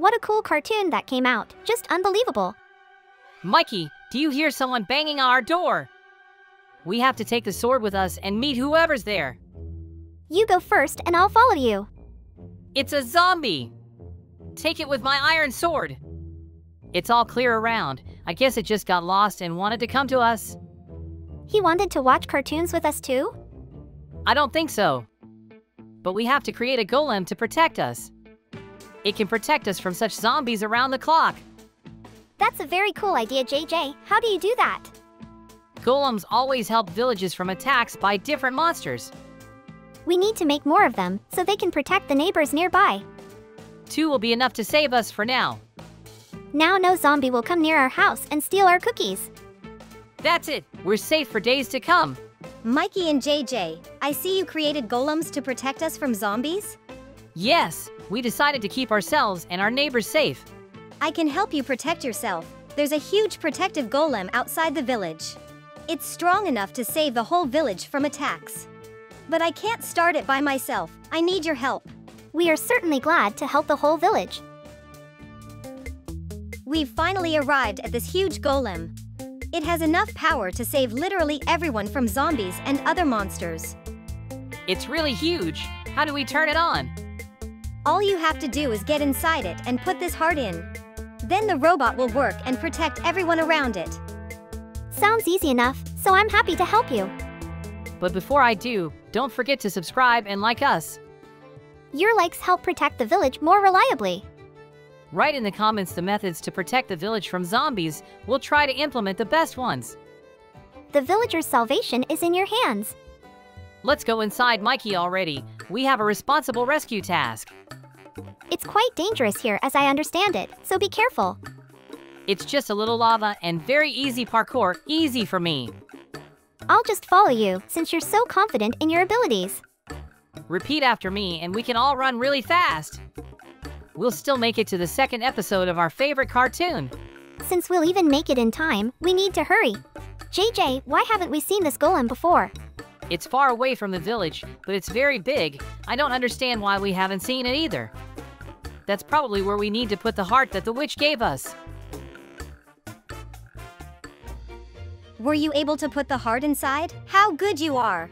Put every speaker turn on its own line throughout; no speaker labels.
what a cool cartoon that came out. Just unbelievable.
Mikey, do you hear someone banging on our door? We have to take the sword with us and meet whoever's there.
You go first and I'll follow you.
It's a zombie. Take it with my iron sword. It's all clear around. I guess it just got lost and wanted to come to us.
He wanted to watch cartoons with us too?
I don't think so. But we have to create a golem to protect us. It can protect us from such zombies around the clock.
That's a very cool idea, JJ. How do you do that?
Golems always help villages from attacks by different monsters.
We need to make more of them so they can protect the neighbors nearby.
Two will be enough to save us for now.
Now no zombie will come near our house and steal our cookies.
That's it. We're safe for days to come.
Mikey and JJ, I see you created golems to protect us from zombies?
Yes, we decided to keep ourselves and our neighbors safe.
I can help you protect yourself. There's a huge protective golem outside the village. It's strong enough to save the whole village from attacks. But I can't start it by myself. I need your help.
We are certainly glad to help the whole village.
We've finally arrived at this huge golem. It has enough power to save literally everyone from zombies and other monsters.
It's really huge. How do we turn it on?
All you have to do is get inside it and put this heart in. Then the robot will work and protect everyone around it.
Sounds easy enough, so I'm happy to help you.
But before I do, don't forget to subscribe and like us.
Your likes help protect the village more reliably.
Write in the comments the methods to protect the village from zombies. We'll try to implement the best ones.
The villager's salvation is in your hands.
Let's go inside Mikey already. We have a responsible rescue task.
It's quite dangerous here as I understand it, so be careful.
It's just a little lava and very easy parkour, easy for me.
I'll just follow you since you're so confident in your abilities.
Repeat after me and we can all run really fast. We'll still make it to the second episode of our favorite cartoon.
Since we'll even make it in time, we need to hurry. JJ, why haven't we seen this golem before?
It's far away from the village, but it's very big. I don't understand why we haven't seen it either. That's probably where we need to put the heart that the witch gave us.
Were you able to put the heart inside? How good you are!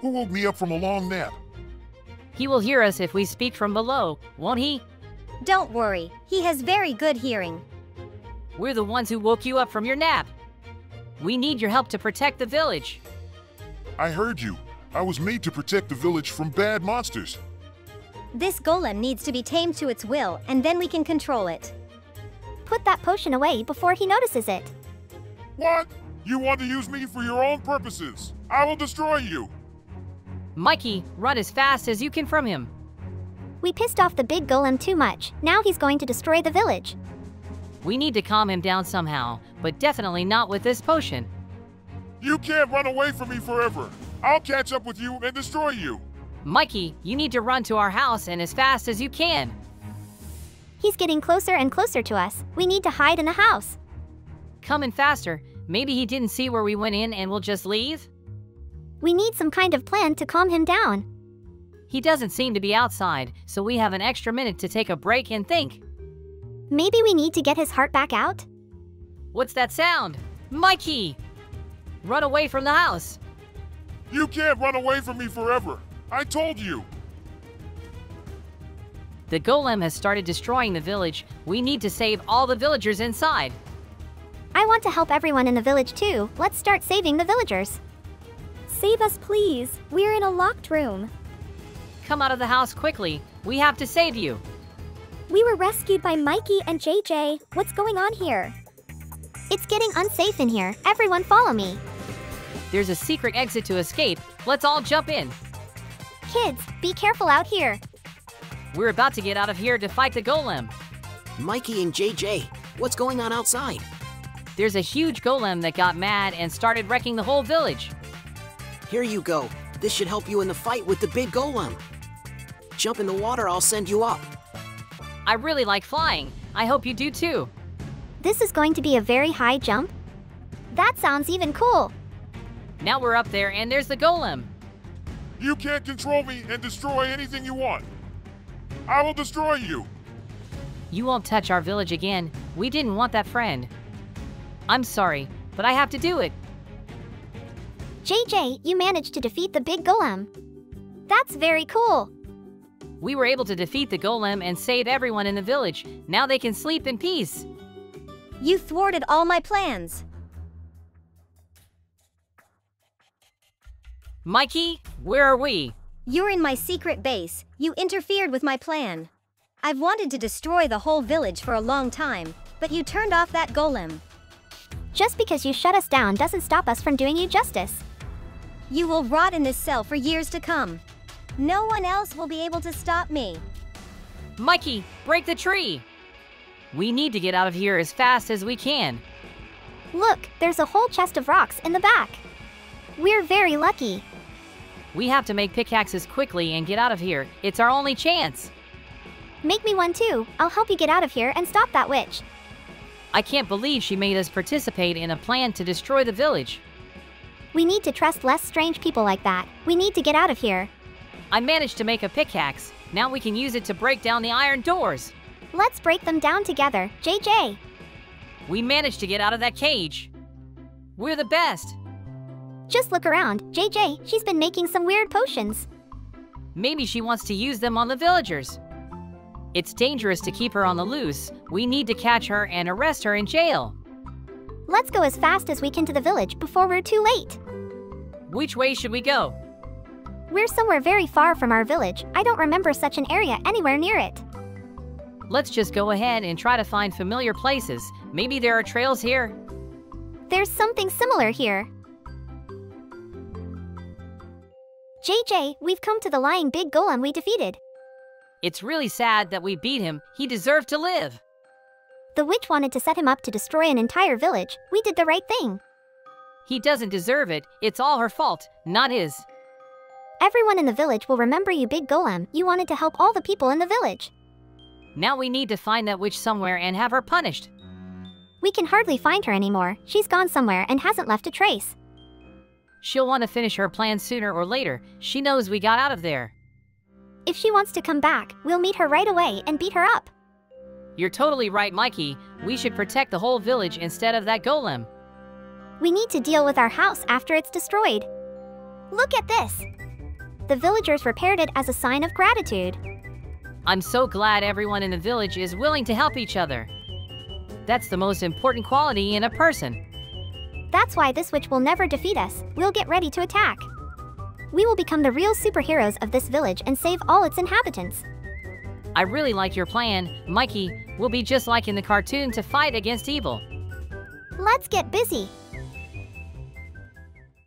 Who woke me up from a long nap?
He will hear us if we speak from below, won't he?
Don't worry, he has very good hearing.
We're the ones who woke you up from your nap. We need your help to protect the village.
I heard you. I was made to protect the village from bad monsters.
This golem needs to be tamed to its will, and then we can control it.
Put that potion away before he notices it.
What? You want to use me for your own purposes? I will destroy you.
Mikey, run as fast as you can from him.
We pissed off the big golem too much. Now he's going to destroy the village.
We need to calm him down somehow, but definitely not with this potion.
You can't run away from me forever. I'll catch up with you and destroy you.
Mikey, you need to run to our house and as fast as you can.
He's getting closer and closer to us. We need to hide in the house.
Come in faster. Maybe he didn't see where we went in and we'll just leave?
We need some kind of plan to calm him down.
He doesn't seem to be outside, so we have an extra minute to take a break and think.
Maybe we need to get his heart back out?
What's that sound? Mikey! Run away from the house.
You can't run away from me forever. I told you.
The golem has started destroying the village. We need to save all the villagers inside.
I want to help everyone in the village too. Let's start saving the villagers. Save us, please. We're in a locked room.
Come out of the house quickly. We have to save you.
We were rescued by Mikey and JJ. What's going on here? It's getting unsafe in here. Everyone follow me.
There's a secret exit to escape. Let's all jump in.
Kids, be careful out here.
We're about to get out of here to fight the golem.
Mikey and JJ, what's going on outside?
There's a huge golem that got mad and started wrecking the whole village.
Here you go. This should help you in the fight with the big golem. Jump in the water, I'll send you up.
I really like flying. I hope you do too.
This is going to be a very high jump. That sounds even cool.
Now we're up there and there's the golem.
You can't control me and destroy anything you want. I will destroy you.
You won't touch our village again. We didn't want that friend. I'm sorry, but I have to do it.
JJ, you managed to defeat the big golem. That's very cool.
We were able to defeat the golem and save everyone in the village. Now they can sleep in peace.
You thwarted all my plans.
Mikey, where are we?
You're in my secret base. You interfered with my plan. I've wanted to destroy the whole village for a long time, but you turned off that golem.
Just because you shut us down doesn't stop us from doing you justice.
You will rot in this cell for years to come. No one else will be able to stop me.
Mikey, break the tree! We need to get out of here as fast as we can.
Look, there's a whole chest of rocks in the back. We're very lucky.
We have to make pickaxes quickly and get out of here. It's our only chance.
Make me one too. I'll help you get out of here and stop that witch.
I can't believe she made us participate in a plan to destroy the village.
We need to trust less strange people like that. We need to get out of here.
I managed to make a pickaxe. Now we can use it to break down the iron doors.
Let's break them down together, JJ.
We managed to get out of that cage. We're the best.
Just look around. JJ, she's been making some weird potions.
Maybe she wants to use them on the villagers. It's dangerous to keep her on the loose. We need to catch her and arrest her in jail.
Let's go as fast as we can to the village before we're too late.
Which way should we go?
We're somewhere very far from our village. I don't remember such an area anywhere near it.
Let's just go ahead and try to find familiar places. Maybe there are trails here.
There's something similar here. JJ, we've come to the lying big golem we defeated.
It's really sad that we beat him. He deserved to live.
The witch wanted to set him up to destroy an entire village. We did the right thing.
He doesn't deserve it. It's all her fault, not his.
Everyone in the village will remember you, Big Golem. You wanted to help all the people in the village.
Now we need to find that witch somewhere and have her punished.
We can hardly find her anymore. She's gone somewhere and hasn't left a trace.
She'll want to finish her plan sooner or later. She knows we got out of there.
If she wants to come back, we'll meet her right away and beat her up.
You're totally right, Mikey. We should protect the whole village instead of that golem.
We need to deal with our house after it's destroyed. Look at this! The villagers repaired it as a sign of gratitude.
I'm so glad everyone in the village is willing to help each other. That's the most important quality in a person.
That's why this witch will never defeat us. We'll get ready to attack. We will become the real superheroes of this village and save all its inhabitants.
I really like your plan. Mikey, we'll be just like in the cartoon to fight against evil.
Let's get busy.